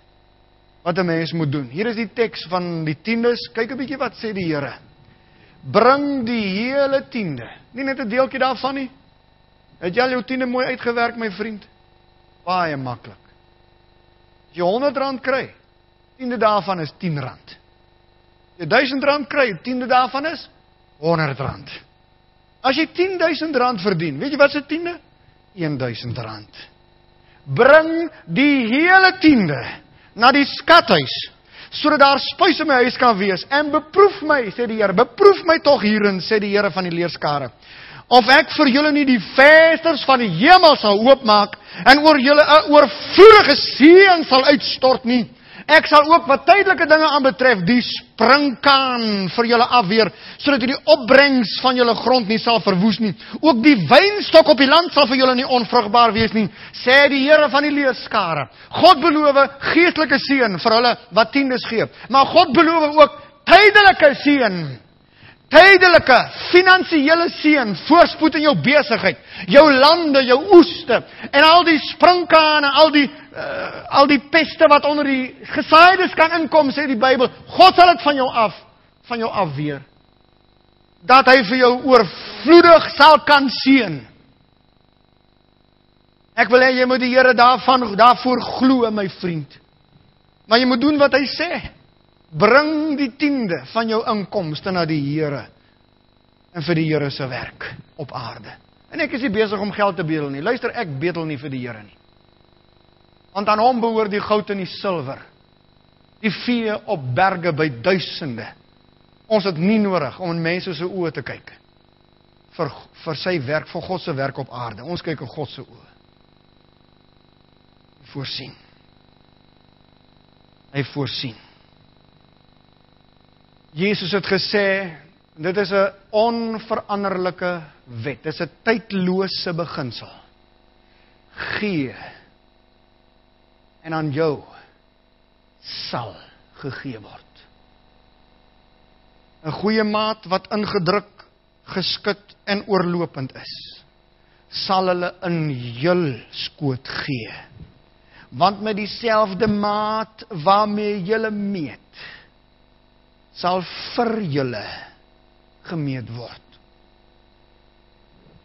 wat 'n mens moet doen. Hier is die teks van die tiendes. Kyk 'n bietjie wat sê die Here. Bring die hele tiende. Nie net 'n deeltjie daarvan nie. Het jy al jou tiende mooi uitgewerk, my vriend? Baie maklik. As jy R100 kry, tiende daarvan is R10. Jy R1000 kry, tiende daarvan is R100. As jy 10000 rand verdien, weet jy wat se tiende? 1000 rand. Bring die hele tiende na die skathuis sodat daar spys in my huis kan wees. En beproef my sê die Here beproef my tog hierin sê die Here van die leerskare. Of ek vir julle nie die vensters van die hemel sal oopmaak en oor julle 'n oorvloedige seën sal uitstort nie Ek sal ook wat tydelike dinge aanbetref die springkaan vir julle afweer sodat die opbrengs van julle grond nie sal verwoes nie. Ook die wynstok op die land sal vir julle nie onvrugbaar wees nie, sê die Here van die leerskare. God beloof geestelike seën vir hulle wat tiendes gee, maar God beloof ook tydelike seën tydelike finansiële seën, voorspoed in jou besigheid, jou lande, jou oeste en al die sprinkane, al die uh, al die peste wat onder die gesaaides kan inkom, sê die Bybel. God sal dit van jou af van jou afweer. Dat hy vir jou oorvloedig sal kan seën. Ek wil hê jy moet die Here daarvan daarvoor glo, my vriend. Maar jy moet doen wat hy sê. Bring die tiende van jou inkomste na die Here en vir die Here se werk op aarde. En ek is nie besig om geld te bedel nie. Luister, ek bedel nie vir die Here nie. Want aan hom behoort die goud en die silwer. Die vee op berge by duisende. Ons het nie nodig om in mense se oë te kyk vir vir sy werk, vir God se werk op aarde. Ons kyk in God se oë. Voorsien. Hy voorsien. Jesus het gesê dit is 'n onveranderlike wet. Dit is 'n tydlose beginsel. Gee en aan jou sal gegee word. 'n Goeie maat wat ingedruk, geskit en oorlopend is, sal hulle in jul skoot gee. Want met dieselfde maat waarmee jy meet, sal vir julle gemeet word.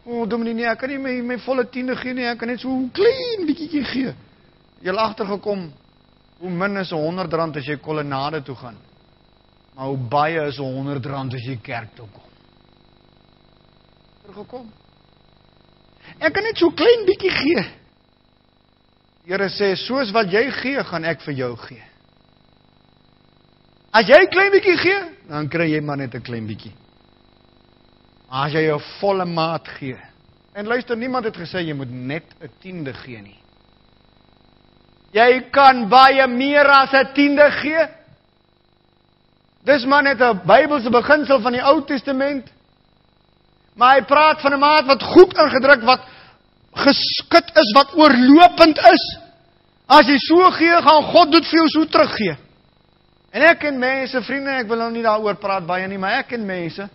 O, oh, dominee, nee, ek kan nie my my volle tiende gee nie, ek kan net so 'n klein bietjie gee. Jy het agtergekom hoe min is 'n 100 rand as jy kolonnade toe gaan. Maar hoe baie is 'n 100 rand as jy kerk toe kom. Teruggekom. Ek kan net so klein bietjie gee. Here sê soos wat jy gee, gaan ek vir jou gee. As jy 'n klein bietjie gee, dan kry jy maar net 'n klein bietjie. As jy 'n volle maat gee. En luister, niemand het gesê jy moet net 'n tiende gee nie. Jy kan baie meer as 'n tiende gee. Dis maar net 'n Bybelse beginsel van die Ou Testament. Maar hy praat van 'n maat wat goed ingedruk wat geskit is, wat oorlopend is. As jy so gee, gaan God dit vir jou so teruggee. En ek ken mense, vriende, ek wil nou nie daaroor praat baie nie, maar ek ken mense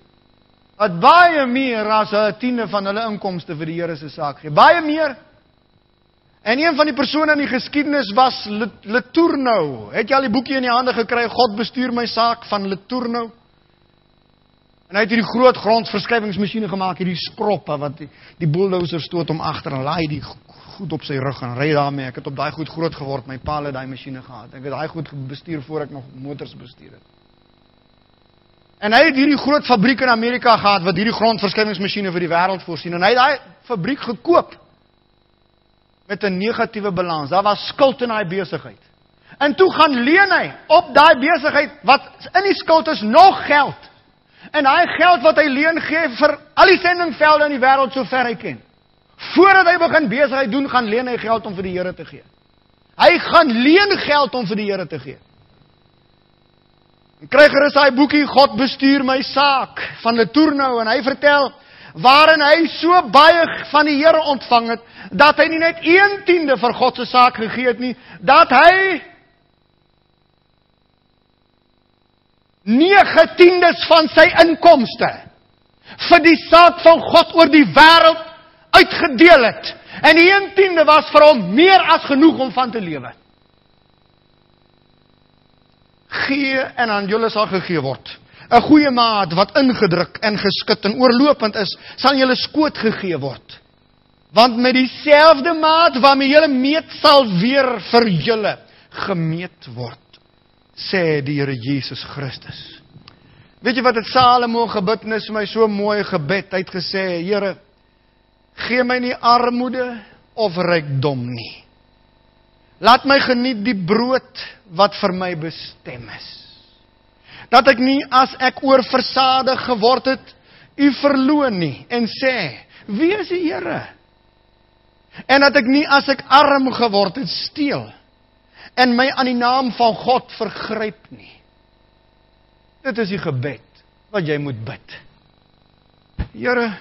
wat baie meer as 'n tiende van hulle inkomste vir die Here se saak gee. Baie meer. En een van die persone in die geskiedenis was Letournou. Het jy al die boekie in die hande gekry God bestuur my saak van Letournou? En hy het hierdie groot grondverskuiwingsmasjiene gemaak, hierdie skroppe wat die, die bulldozer stoot om agter en laai die goed op sy rug en ry daarmee. Ek het op daai goed groot geword. My pa het daai masjiene gehad. Ek het daai goed bestuur voor ek nog motors bestuur het. En hy het hierdie groot fabriek in Amerika gehad wat hierdie grondverskuiwingsmasjiene vir die wêreld voorsien en hy het daai fabriek gekoop met 'n negatiewe balans. Daar was skuld in daai besigheid. En toe gaan leen hy op daai besigheid wat in die skuld is nog geld. En daai geld wat hy leen gee vir al die sendingvelde in die wêreld sover hy ken. Voordat hy begin besigheid doen, gaan leen hy geld om vir die Here te gee. Hy gaan leen geld om vir die Here te gee. En kry gerus daai boekie God bestuur my saak van Letournou en hy vertel waarin hy so baie van die Here ontvang het dat hy nie net 1/10 vir God se saak gegee het nie, dat hy 9/10 van sy inkomste vir die saak van God oor die wêreld uitgedeel het. En die 1/10 was vir hom meer as genoeg om van te lewe. Gee en aan julle sal gegee word. 'n Goeie maat wat ingedruk en geskit en oorlopend is, sal julle skoot gegee word. Want met dieselfde maat waarmee julle meet sal weer vir julle gemeet word, sê die Here Jesus Christus. Weet jy wat het Salomo gebid en is vir my so mooi gebed. Hy het gesê, Here, gee my nie armoede of rykdom nie. Laat my geniet die brood wat vir my bestem is. Dat ek nie as ek oorversadig geword het, u verloon nie en sê, "Wie is die Here?" En dat ek nie as ek arm geword het, steel en my aan die naam van God vergryp nie. Dit is die gebed wat jy moet bid. Here,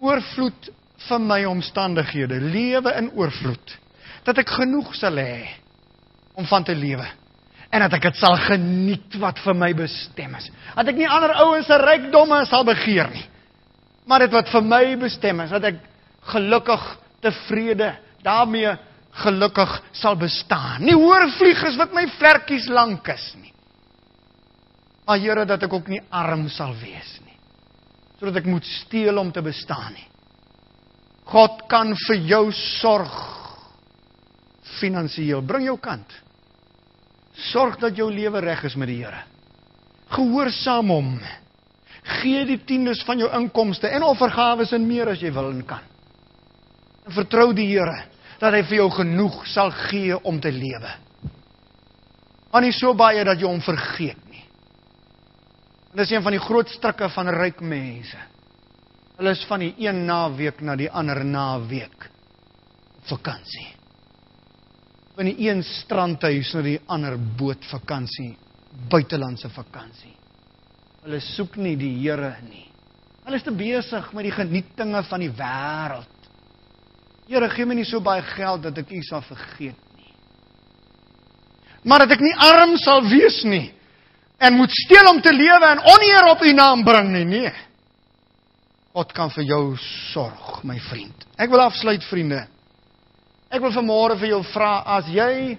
oorvloed van my omstandighede, lewe in oorvloed, dat ek genoeg sal hê om van te lewe en dat ek dit sal geniet wat vir my bestem is. Dat ek nie ander ouens se rykdomme sal begeer nie, maar dit wat vir my bestem is, dat ek gelukkig, tevrede daarmee gelukkig sal bestaan. Nie hoor vliegers wat my vlekkies lank is nie. Maar Here dat ek ook nie arm sal wees nie. Sodat ek moet steel om te bestaan nie. God kan vir jou sorg finansiëel. Bring jou kant. Sorg dat jou lewe reg is met die Here. Gehoorsaam hom. Gee die tiendes van jou inkomste en offergawes en meer as jy wil en kan. En vertrou die Here dat hy vir jou genoeg sal gee om te lewe. Maar nie so baie dat jy hom vergeet nie. Dit is een van die groot strikke van ryk mense. Hulle is van die een naweek na die ander naweek op vakansie. Van die een strandhuis na die ander bootvakansie, buitelandse vakansie. Hulle soek nie die Here nie. Hulle is te besig met die genietinge van die wêreld. Here, gee my nie so baie geld dat ek U sal vergeet nie. Maar dat ek nie arm sal wees nie en moet steel om te lewe en oneer op U naam bring nie, nee. God kan vir jou sorg, my vriend. Ek wil afsluit, vriende. Ek wil vanmôre vir jou vra as jy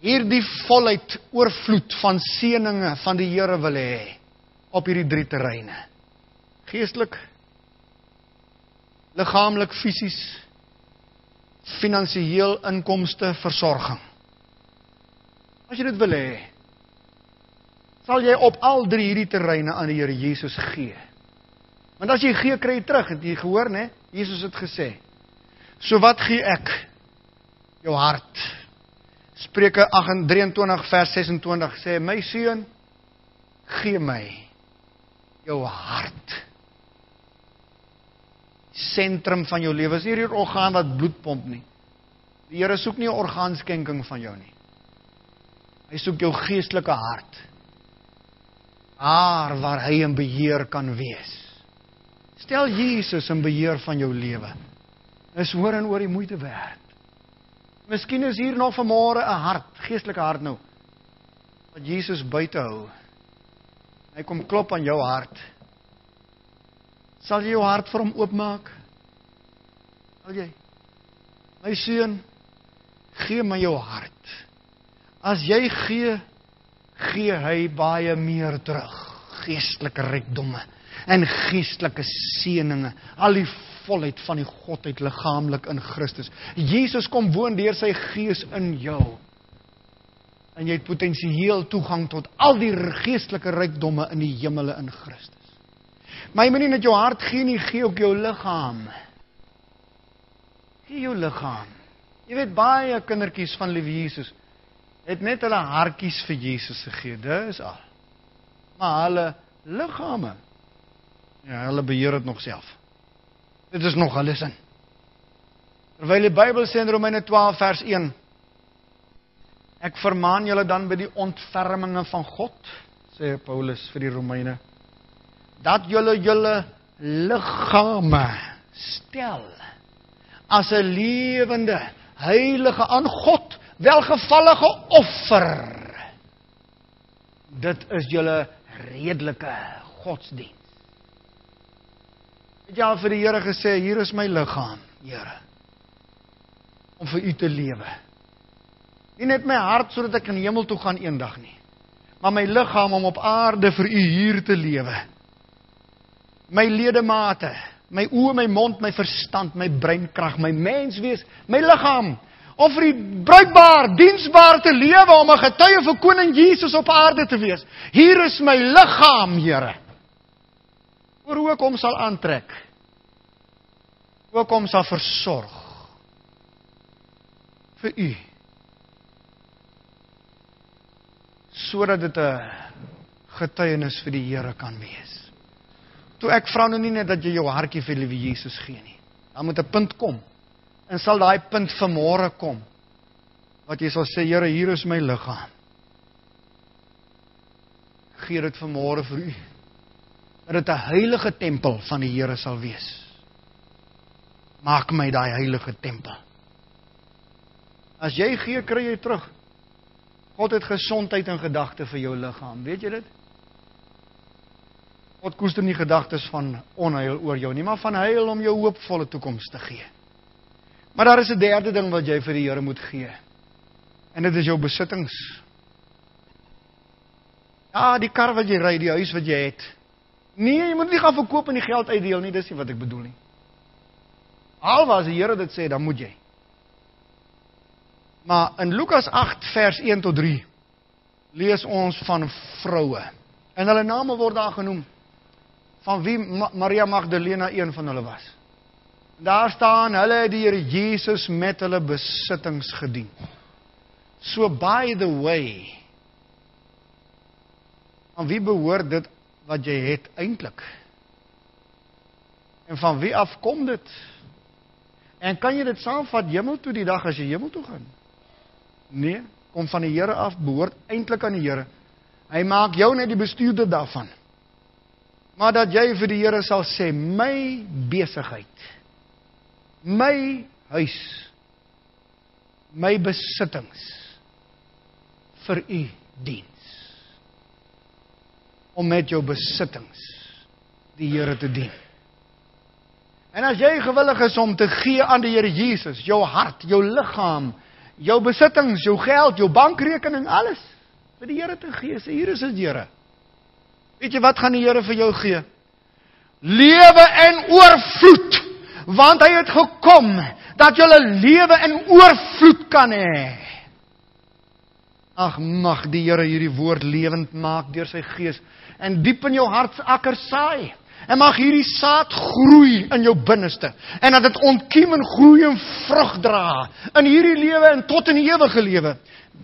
hierdie volheid oorvloed van seënings van die Here wil hê op hierdie drie terreine. Geestelik, liggaamlik, fisies finansiëel inkomste versorging. As jy dit wil hê, sal jy op al drie hierdie terreine aan die Here Jesus gee. Want as jy gee, kry jy terug, het jy gehoor, né? Jesus het gesê. So wat gee ek? Jou hart. Spreuke 8:23 vers 26 sê: "My seun, gee my jou hart." sentrum van jou lewe. Is nie hierdie orgaan wat bloed pomp nie. Die Here soek nie 'n orgaanskenking van jou nie. Hy soek jou geestelike hart. Daar waar hy in beheer kan wees. Stel Jesus in beheer van jou lewe. Is hoor en oor die moeite werd. Miskien is hier nog vanmôre 'n hart, geestelike hart nou wat Jesus buite hou. Hy kom klop aan jou hart. Sal jy jou hart vir hom oopmaak? Sal jy? My seun, gee my jou hart. As jy gee, gee hy baie meer terug. Geestelike rykdomme en geestelike seënings, al die volheid van die godheid liggaamlik in Christus. Jesus kom woon deur sy gees in jou. En jy het potensieel toegang tot al die geestelike rykdomme in die hemele in Christus. Maar jy moenie net jou hart gee nie, gee ook jou liggaam. Gee jou liggaam. Jy weet baie kindertjies van liewe Jesus het net hulle hartjies vir Jesus gegee. Dis al. Maar hulle liggame ja, hulle beheer dit nog self. Dit is nog hulle sin. Terwyl die Bybel sê in Romeine 12 vers 1 Ek vermaan julle dan by die ontferminge van God, sê Paulus vir die Romeine dat julle julle liggame stel as 'n lewende heilige aan God welgevallige offer dit is julle redelike godsdiens het jy al vir die Here gesê hier is my liggaam Here om vir u te lewe nie net my hart sodat ek in die hemel toe gaan eendag nie maar my liggaam om op aarde vir u hier te lewe my ledemate, my oë, my mond, my verstand, my breinkrag, my menswees, my liggaam om vir die bruikbaar, diensbaar te lewe om 'n getuie vir koning Jesus op aarde te wees. Hier is my liggaam, Here. Oor hoe kom sal aantrek. Hoe kom sal versorg vir u. Sodat dit 'n getuienis vir die Here kan wees. Toe ek vra nou nie net dat jy jou hartjie vir liewe Jesus gee nie. Dan moet 'n punt kom. En sal daai punt vanmôre kom wat jy sal sê Here, hier is my liggaam. Gee dit vanmôre vir u. Dat dit 'n heilige tempel van die Here sal wees. Maak my daai heilige tempel. As jy gee, kry jy terug. God het gesondheid in gedagte vir jou liggaam. Weet jy dit? God koester nie gedagtes van onheil oor jou nie, maar van heil om jou hoopvolle toekoms te gee. Maar daar is 'n derde ding wat jy vir die Here moet gee. En dit is jou besittings. Ja, die kar wat jy ry, die huis wat jy het. Nee, jy moet nie gaan verkoop en die geld uitdeel nie, dis nie wat ek bedoel nie. Alwaar as die Here dit sê, dan moet jy. Maar in Lukas 8 vers 1 tot 3 lees ons van vroue. En hulle name word daar genoem. Van wie Maria Magdalena een van hulle was. Daar staan hulle het die Here Jesus met hulle besittings gedien. So by the way, aan wie behoort dit wat jy het eintlik? En van wie af kom dit? En kan jy dit saamvat hemel toe die dag as jy hemel toe gaan? Nee, kom van die Here af, behoort eintlik aan die Here. Hy maak jou net die bestuurder daarvan. Maar dat jy vir die Here sal sê, my besigheid my huis my besittings vir u diens om met jou besittings die Here te dien. En as jy gewillig is om te gee aan die Here Jesus, jou hart, jou liggaam, jou besittings, jou geld, jou bankrekening, alles vir die Here te gee, sê hier is dit Here. Weet jy wat gaan die Here vir jou gee? Lewe en oorvloed want hy het gekom dat jy 'n lewe in oorvloed kan hê. Ag mag die Here hierdie woord lewend maak deur sy gees en diep in jou hartsakker saai. En mag hierdie saad groei in jou binneste en dat dit ontkiem en groei en vrug dra in hierdie lewe en tot in die ewige lewe.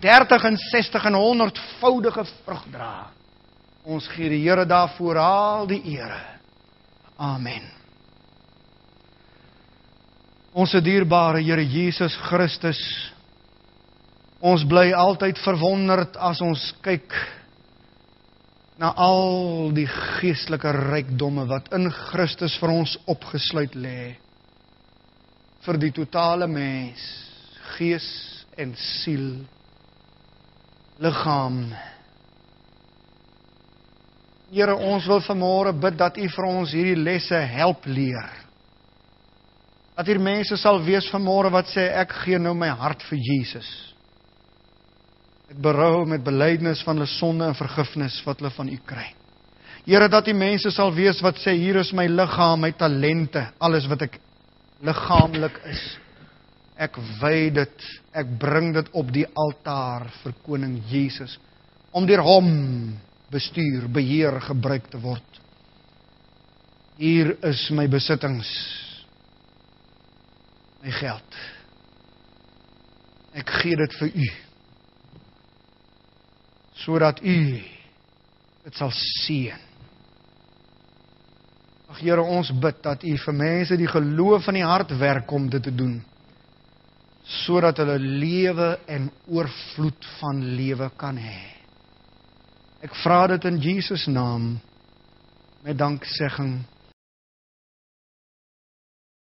30 en 60 en 100 voudige vrug dra. Ons gee die Here daarvoor al die eer. Amen. Ons dierbare Here Jesus Christus. Ons bly altyd verwonderd as ons kyk na al die geestelike rykdomme wat in Christus vir ons opgesluit lê. vir die totale mens, gees en siel, liggaam. Here, ons wil vanmôre bid dat U vir ons hierdie lesse help leer. Dat hier mense sal wees vanmôre wat sê ek gee nou my hart vir Jesus. Met berou, met belydenis van hulle sonde en vergifnis wat hulle van U kry. Here dat die mense sal wees wat sê hier is my liggaam, my talente, alles wat ek liggaamlik is. Ek wy dit, ek bring dit op die altaar vir koning Jesus om deur hom bestuur, beheer, gebruik te word. Hier is my besittings my geld. Ek gee dit vir u. Sodat u dit sal seën. Ag Here, ons bid dat u vir mense die geloof van die hart werk om dit te doen. Sodat hulle lewe en oorvloed van lewe kan hê. Ek vra dit in Jesus naam met danksegging.